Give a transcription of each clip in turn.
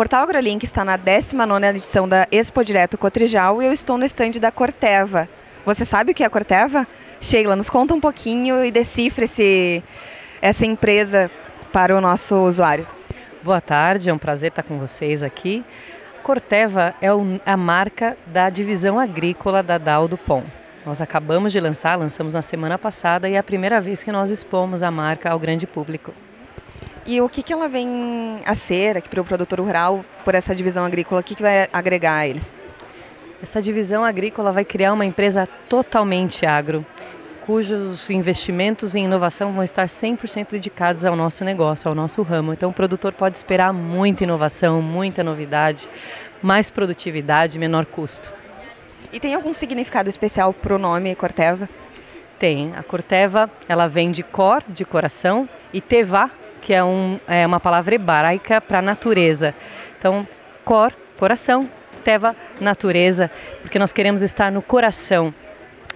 Portal AgroLink está na 19 edição da Expo Direto Cotrijal e eu estou no estande da Corteva. Você sabe o que é a Corteva? Sheila, nos conta um pouquinho e decifra esse, essa empresa para o nosso usuário. Boa tarde, é um prazer estar com vocês aqui. Corteva é a marca da divisão agrícola da Dow Dupont. Nós acabamos de lançar, lançamos na semana passada e é a primeira vez que nós expomos a marca ao grande público. E o que, que ela vem a ser aqui para o produtor rural por essa divisão agrícola? O que, que vai agregar a eles? Essa divisão agrícola vai criar uma empresa totalmente agro, cujos investimentos em inovação vão estar 100% dedicados ao nosso negócio, ao nosso ramo. Então o produtor pode esperar muita inovação, muita novidade, mais produtividade, menor custo. E tem algum significado especial para o nome Corteva? Tem. A Corteva, ela vem de cor, de coração, e teva, que é, um, é uma palavra hebraica para natureza. Então, cor, coração, teva, natureza, porque nós queremos estar no coração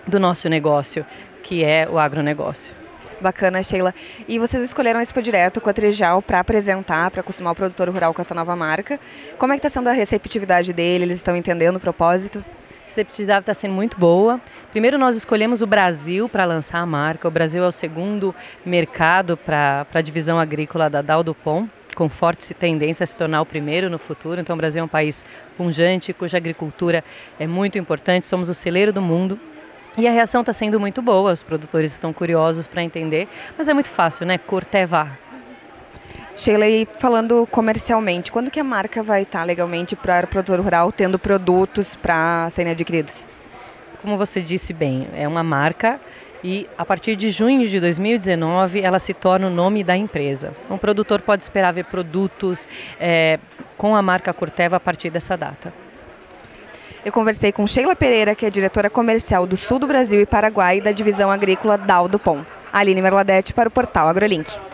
do nosso negócio, que é o agronegócio. Bacana, Sheila. E vocês escolheram esse Direto com a Trejal para apresentar, para acostumar o produtor rural com essa nova marca. Como é que está sendo a receptividade dele? Eles estão entendendo o propósito? Receptividade está sendo muito boa. Primeiro nós escolhemos o Brasil para lançar a marca. O Brasil é o segundo mercado para a divisão agrícola da Dow Dupont com forte tendência a se tornar o primeiro no futuro. Então, o Brasil é um país pungente, cuja agricultura é muito importante. Somos o celeiro do mundo. E a reação está sendo muito boa, os produtores estão curiosos para entender, mas é muito fácil, né? Corteva. Sheila, e falando comercialmente, quando que a marca vai estar legalmente para o produtor rural tendo produtos para serem adquiridos? Como você disse bem, é uma marca e a partir de junho de 2019 ela se torna o nome da empresa. Então, o produtor pode esperar ver produtos é, com a marca Corteva a partir dessa data. Eu conversei com Sheila Pereira, que é diretora comercial do Sul do Brasil e Paraguai da divisão agrícola Dal Dupont. Aline Merladete para o portal AgroLink.